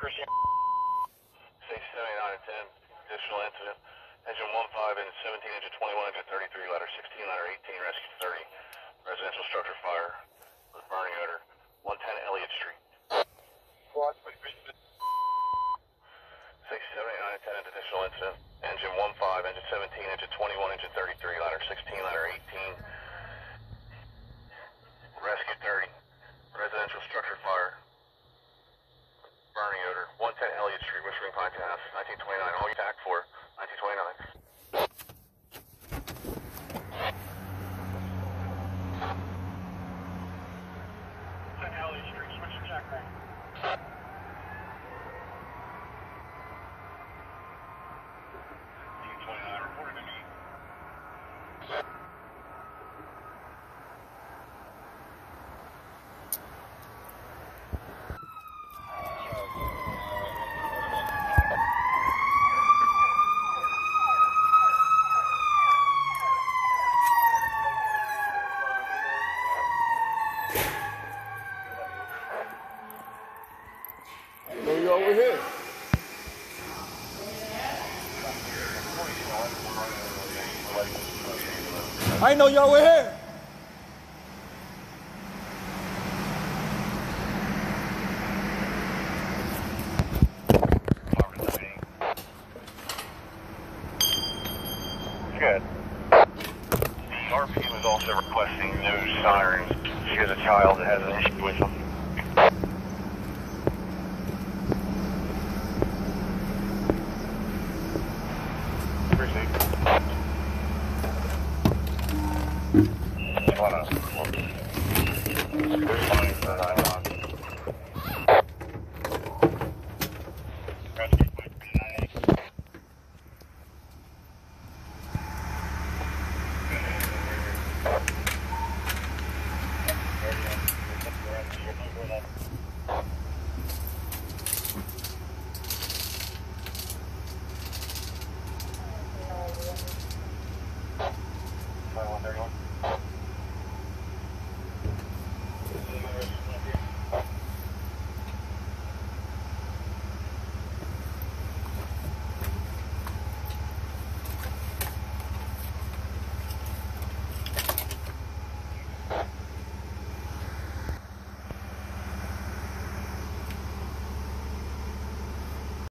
Christian, safety 79 out 10, additional incident. Engine 15 and 17, into 21, into 33, ladder 16, ladder 18, rescue 30. Residential structure fire with burning odor. 110 Elliott Street. Squad. Safety 78 out of 10, additional incident. Engine 15, engine 17, engine 21, engine 33, ladder 16, ladder 18. Whispering nineteen twenty-nine. All you tack for, nineteen twenty-nine. Ten Elliott Street, switch right. Over here. I know y'all were here. Good. The RP was also requesting no sirens. She has a child One,